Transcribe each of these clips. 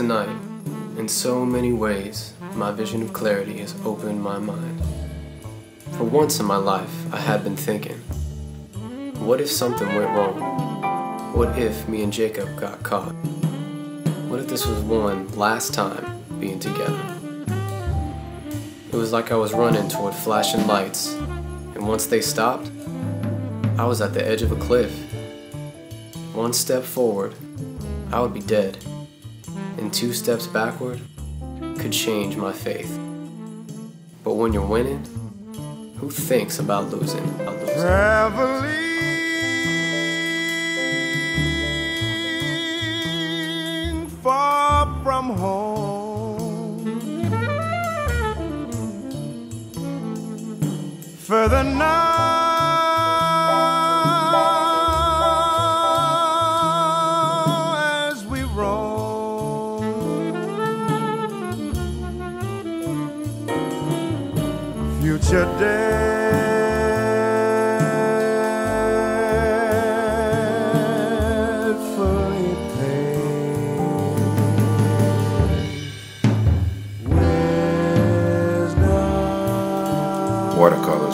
Tonight, in so many ways, my vision of clarity has opened my mind. For once in my life, I had been thinking, what if something went wrong? What if me and Jacob got caught? What if this was one last time being together? It was like I was running toward flashing lights, and once they stopped, I was at the edge of a cliff. One step forward, I would be dead, two steps backward could change my faith. But when you're winning, who thinks about losing a losing? Traveling far from home, further now Watercolors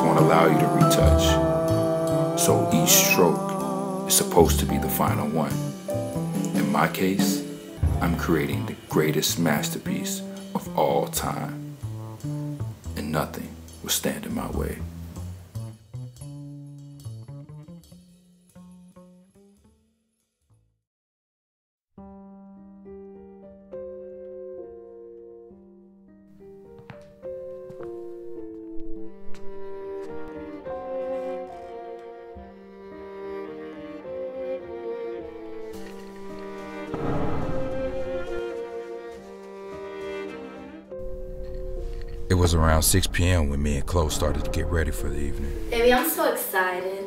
won't allow you to retouch. So each stroke is supposed to be the final one. In my case, I'm creating the greatest masterpiece of all time. And nothing stand in my way. Was around 6 p.m. when me and Chloe started to get ready for the evening. Baby, I'm so excited.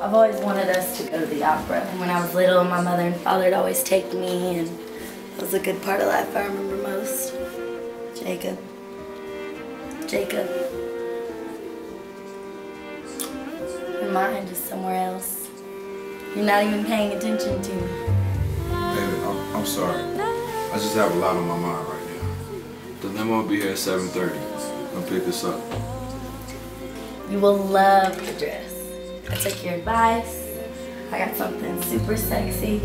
I've always wanted us to go to the opera. And when I was little, my mother and father would always take me, and it was a good part of life I remember most. Jacob. Jacob. Your mind is somewhere else. You're not even paying attention to me. David, I'm, I'm sorry. I just have a lot on my mind right now. The limo will be here at 7.30. Come pick us up. You will love the dress. I took your advice. I got something super sexy,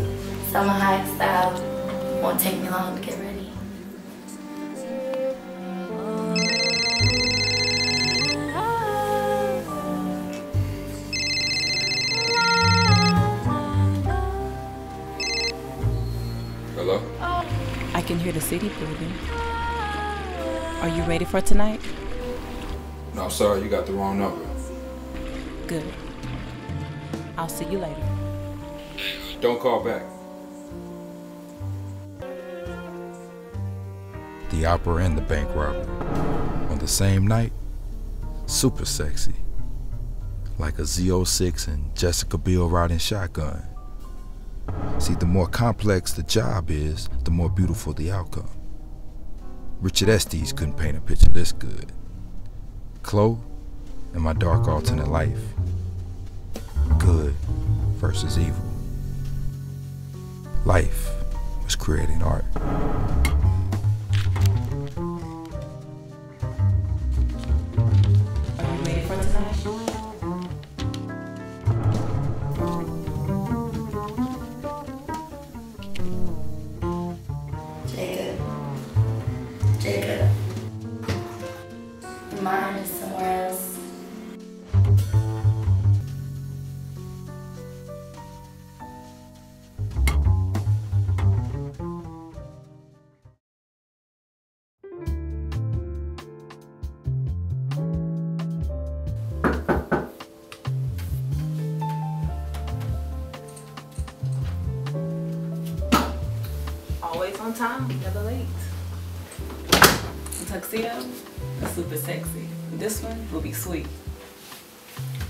Salma Hayek style. Won't take me long to get ready. Hello? I can hear the city breathing. Are you ready for tonight? No, sorry, you got the wrong number. Good. I'll see you later. Don't call back. The opera and the bank robbery. On the same night, super sexy. Like a Z06 and Jessica Biel riding shotgun. See, the more complex the job is, the more beautiful the outcome. Richard Estes couldn't paint a picture this good. Chloe and my dark alternate life. Good versus evil. Life was creating art. time, y'all late. Tuxedo, super sexy. This one will be sweet.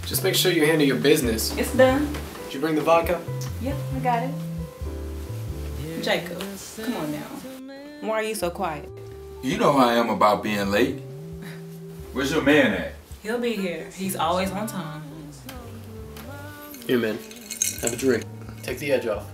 Just make sure you handle your business. It's done. Did you bring the vodka? Yep, I got it. Jacob, come on now. Why are you so quiet? You know how I am about being late. Where's your man at? He'll be here. He's always on time. Here, man. Have a drink. Take the edge off.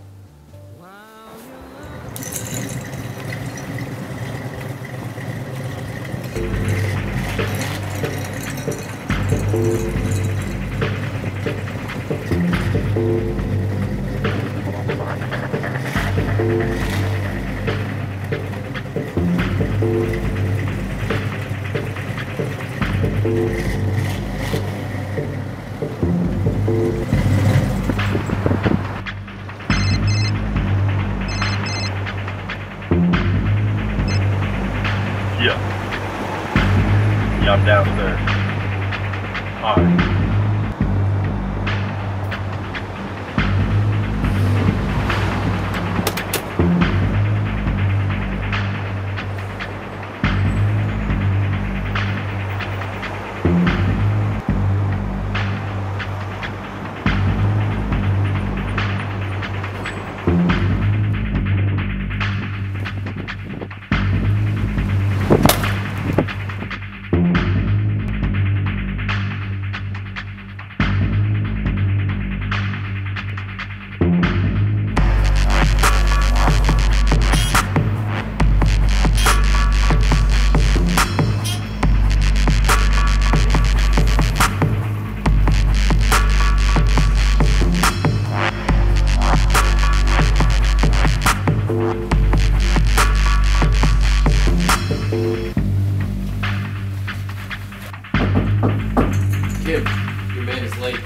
Kim, your man is late.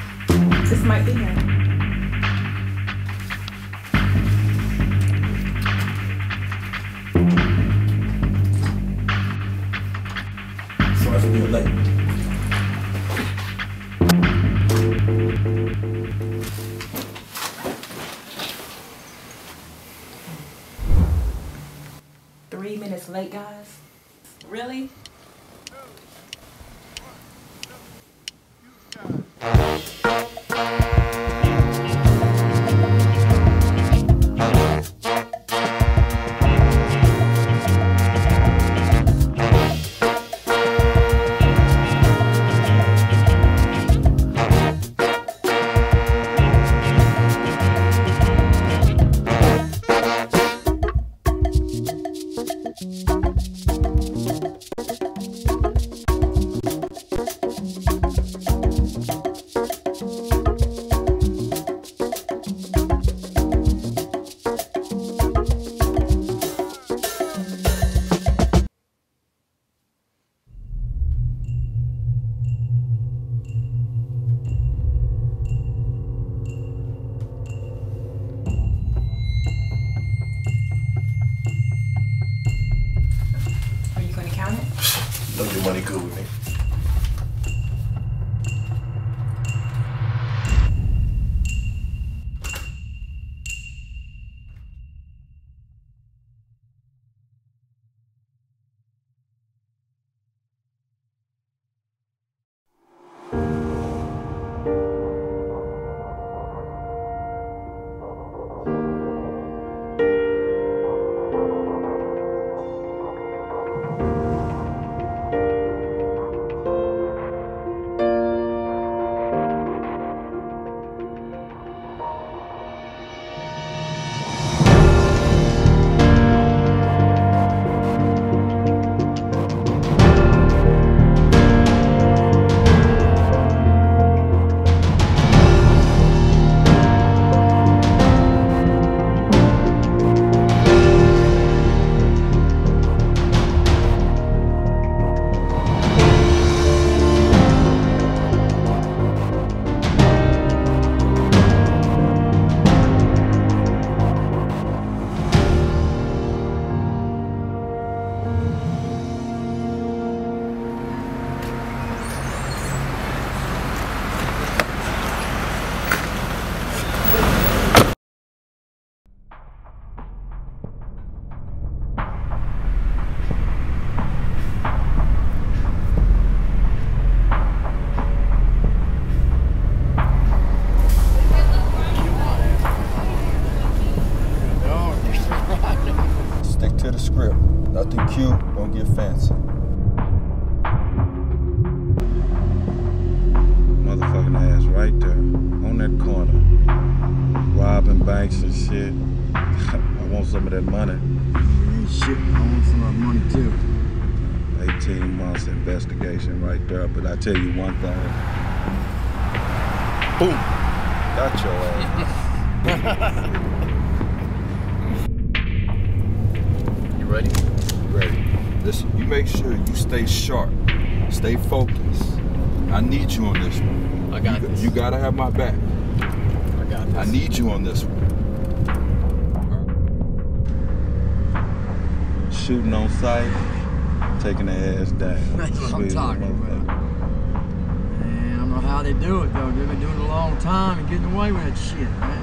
This might be him. You ready? Ready. Listen, you make sure you stay sharp, stay focused. I need you on this one. I got you, this. You gotta have my back. I got this. I need you on this one. Shooting on sight, taking the ass down. That's what I'm talking about. Man, I don't know how they do it though. They've been doing it a long time and getting away with that shit, man.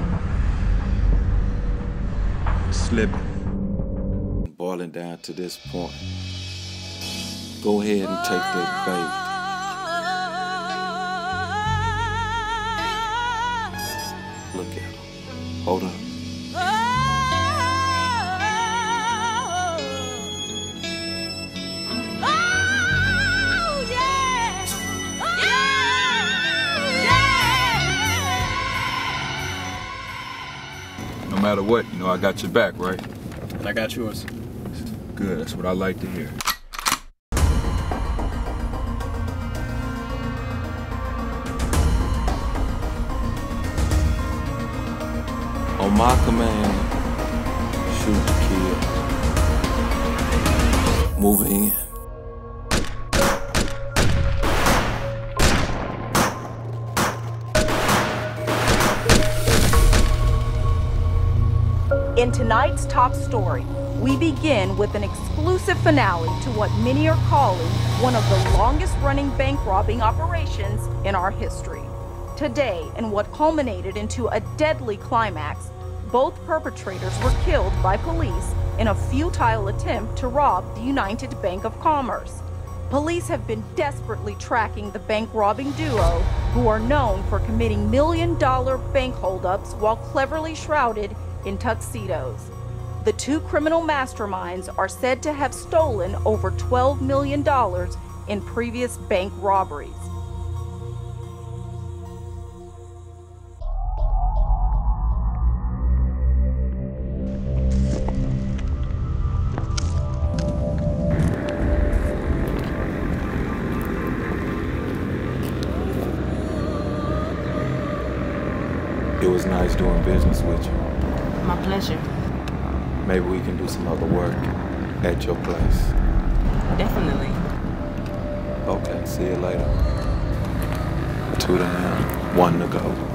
Slipping. Boiling down to this point. Go ahead and take that bait. Look at him. Hold up. Matter what, you know I got your back, right? And I got yours. Good, that's what I like to hear. On my command, shoot the kill. Moving in. In tonight's top story, we begin with an exclusive finale to what many are calling one of the longest running bank robbing operations in our history. Today, in what culminated into a deadly climax, both perpetrators were killed by police in a futile attempt to rob the United Bank of Commerce. Police have been desperately tracking the bank robbing duo, who are known for committing million dollar bank holdups while cleverly shrouded in tuxedos. The two criminal masterminds are said to have stolen over $12 million in previous bank robberies. It was nice doing business with you. My pleasure. Maybe we can do some other work at your place. Definitely. Okay, see you later. Two down, one to go.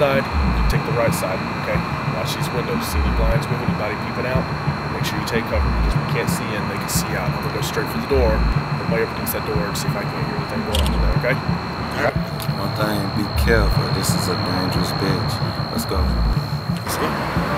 Side, you take the right side, okay? Watch these windows. See any blinds moving, anybody peeping out? Make sure you take cover because we can't see in, they can see out. I'm gonna go straight for the door, put my ear up against that door and see if I can't hear anything going on in there, okay? Alright. One thing, be careful. This is a dangerous bitch. Let's go. See?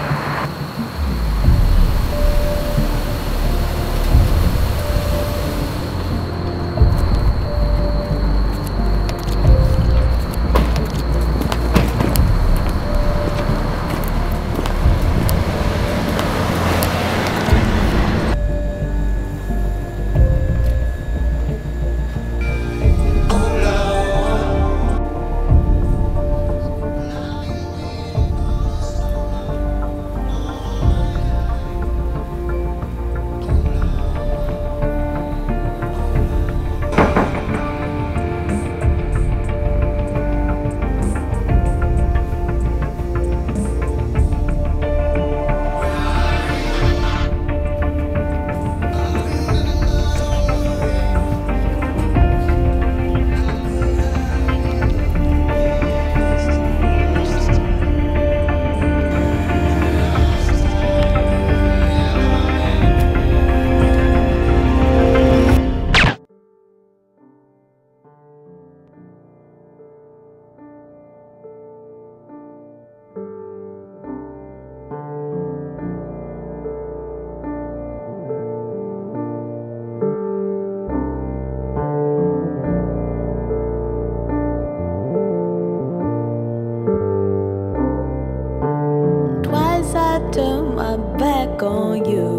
On you.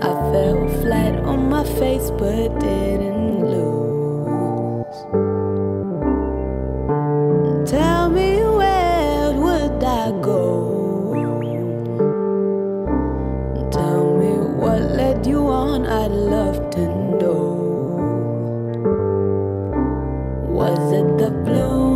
I fell flat on my face but didn't lose. Tell me where would I go? Tell me what led you on, I'd love to know. Was it the blue